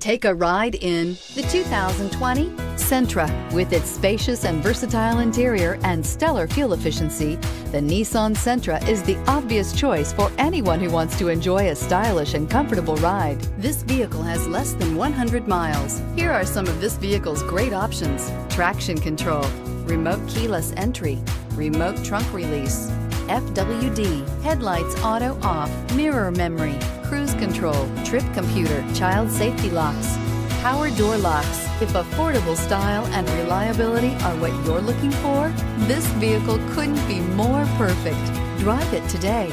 Take a ride in the 2020 Sentra. With its spacious and versatile interior and stellar fuel efficiency, the Nissan Sentra is the obvious choice for anyone who wants to enjoy a stylish and comfortable ride. This vehicle has less than 100 miles. Here are some of this vehicle's great options. Traction control, remote keyless entry, remote trunk release, FWD, headlights auto off, mirror memory, cruise control, trip computer, child safety locks, power door locks. If affordable style and reliability are what you're looking for, this vehicle couldn't be more perfect. Drive it today.